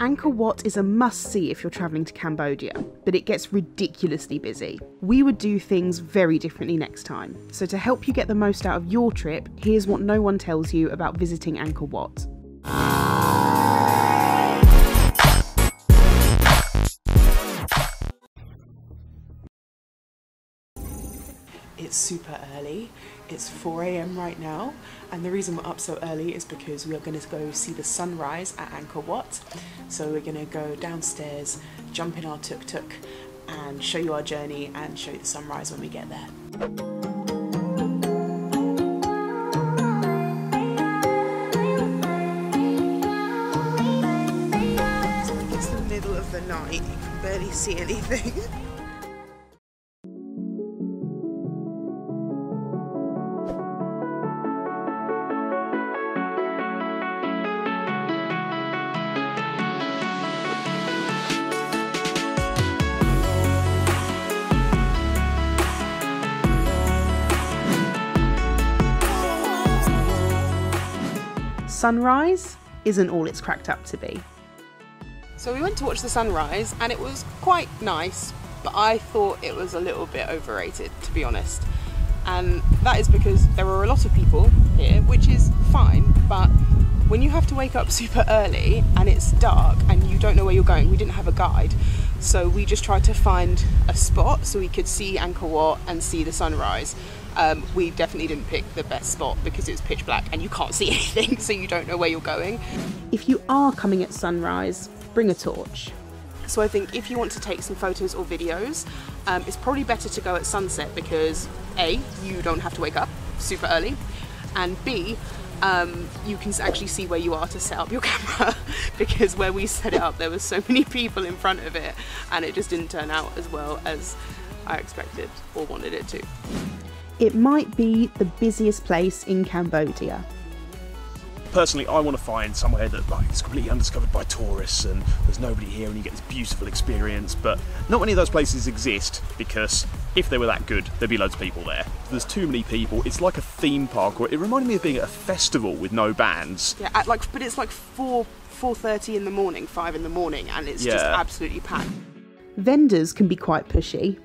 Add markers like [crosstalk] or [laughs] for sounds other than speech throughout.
Angkor Wat is a must see if you're travelling to Cambodia, but it gets ridiculously busy. We would do things very differently next time. So, to help you get the most out of your trip, here's what no one tells you about visiting Angkor Wat. It's super early. It's 4 a.m. right now, and the reason we're up so early is because we are going to go see the sunrise at Angkor Wat. So we're going to go downstairs, jump in our tuk tuk, and show you our journey and show you the sunrise when we get there. It's the middle of the night. You can barely see anything. [laughs] Sunrise isn't all it's cracked up to be. So we went to watch the sunrise and it was quite nice, but I thought it was a little bit overrated to be honest. And that is because there were a lot of people here, which is fine, but when you have to wake up [laughs] super early and it's dark and you don't know where you're going, we didn't have a guide. So we just tried to find a spot so we could see Angkor Wat and see the sunrise. Um, we definitely didn't pick the best spot because it's pitch black and you can't [laughs] see anything, so you don't know where you're going. If you are coming at sunrise, bring a torch. So I think if you want to take some photos or videos, um, it's probably better to go at sunset because A, you don't have to wake up super early, and B, um, you can actually see where you are to set up your [laughs] camera because where we set it up there were so [laughs] many people in front of it and it just didn't turn out as well as I expected or wanted it to. It might be the busiest place in Cambodia. Personally, I want to find somewhere that like is completely undiscovered by tourists and there's nobody here and you get this beautiful experience. But not many of those places exist because if they were that good, there'd be loads of people there. There's too many people. It's like a theme park, or it reminded me of being at a festival with no bands. Yeah, at like but it's like four four thirty in the morning, five in the morning, and it's just absolutely packed. Vendors can be quite pushy.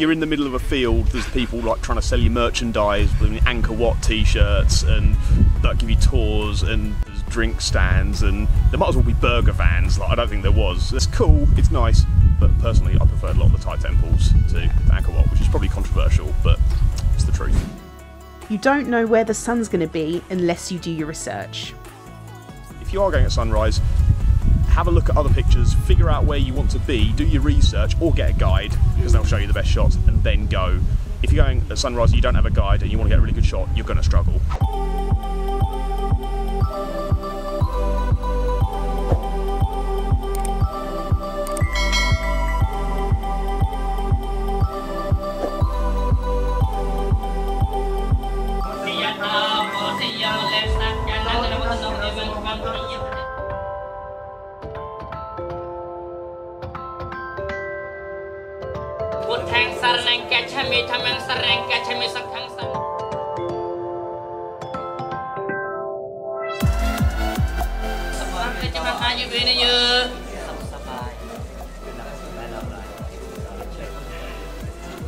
You're in the middle of a field. There's people like trying to sell you merchandise with Angkor Wat T-shirts and that give you tours and there's drink stands and there might as well be burger vans. Like I don't think there was. It's cool. It's nice, but personally, I preferred a lot of the Thai temples to, Angkor Wat, which is probably controversial, but it's the truth. You don't know where the sun's going to be unless you do your research. If you are going at sunrise, have a look at other pictures, figure out where you want to be, do your research, or get a guide because they'll show you the best shots, and then go. If you're going at sunrise you don't have a guide and you want to get a really good shot, you're going to struggle.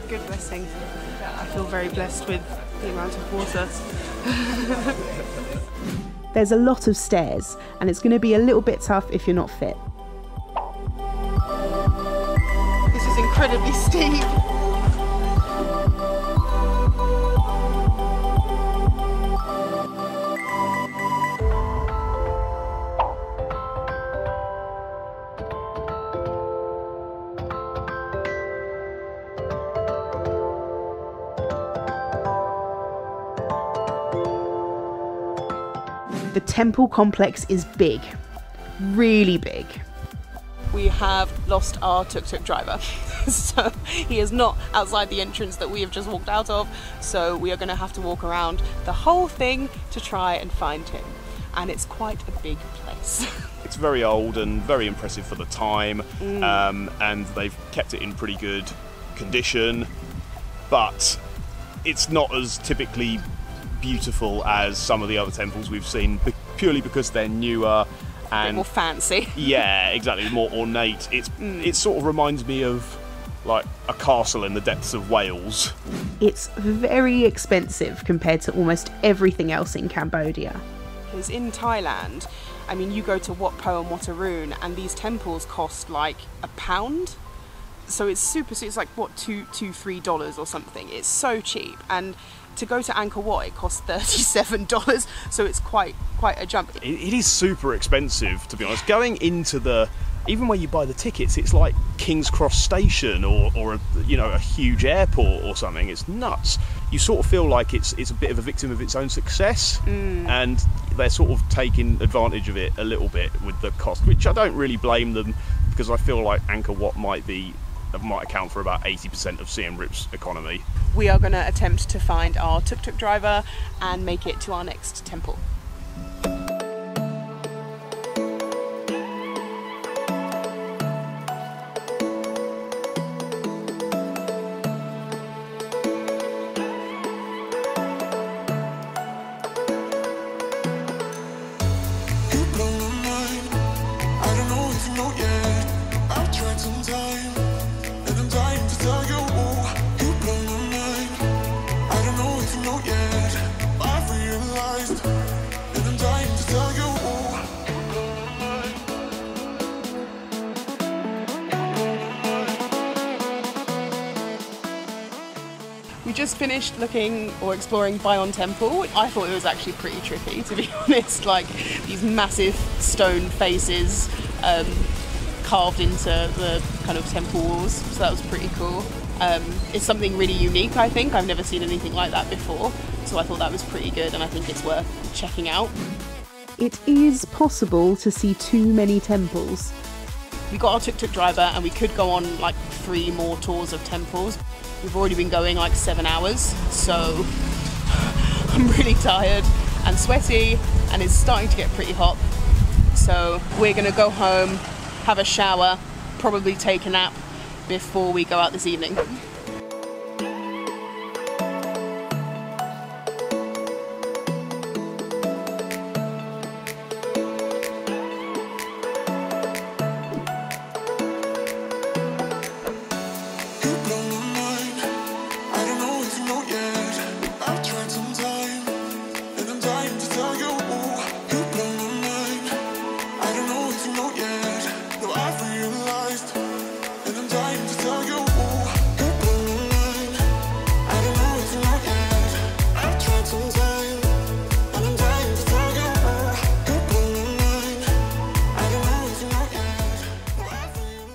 Good blessing. I feel very blessed with the amount of water. There's a lot of stairs and it's going to be a little bit tough if you're not fit. Is incredibly steep. The temple complex is big, really big. We have lost our tuk tuk driver. [laughs] so he is not outside the entrance that we have just walked out of. So we are going to have to walk around the whole thing to try and find him. And it's quite a big place. [laughs] It's very old and very impressive for the time, um, and they've kept it in pretty good condition. But it's not as typically beautiful as some of the other temples we've seen, purely because they're newer and more fancy. yeah, exactly, more ornate. It's hmm. it sort of reminds me of like a castle in the depths of Wales. It's very expensive compared to almost everything else in Cambodia. Because in Thailand, I mean, you go to Wat Pho and Wat Arun, and these temples cost like a pound. So it's super. So it's like what two, two, three dollars or something. It's so cheap, and to go to Angkor Wat, it costs [laughs] thirty-seven dollars. So it's quite quite a jump. It, it is super expensive to be honest. Going into the even where you buy the tickets, it's like King's Cross Station or, or a, you know a huge airport or something. It's nuts. You sort of feel like it's it's a bit of a victim of its own success, mm. and they're sort of taking advantage of it a little bit with the cost, which I don't really blame them because I feel like Angkor Wat might be might account for about 80% of Siem Reap's economy. We are going to attempt to find our tuk tuk driver and make it to our next temple. We just finished looking or exploring Bayon Temple. I thought it was actually pretty trippy, to be [laughs] honest. Like these massive stone faces um, carved into the kind of temple walls. So that was pretty cool. Um, it's something really unique, I think. I've never seen anything like that before. So I thought that was pretty good, and I think it's worth checking out. It is possible to see too many temples. We got our tuk tuk driver, and we could go on like three more tours of temples. We've already been going like seven hours, so [laughs] I'm really tired and sweaty, and it's starting to get pretty hot. So we're gonna go home, have a shower, probably take a nap before we go out this evening.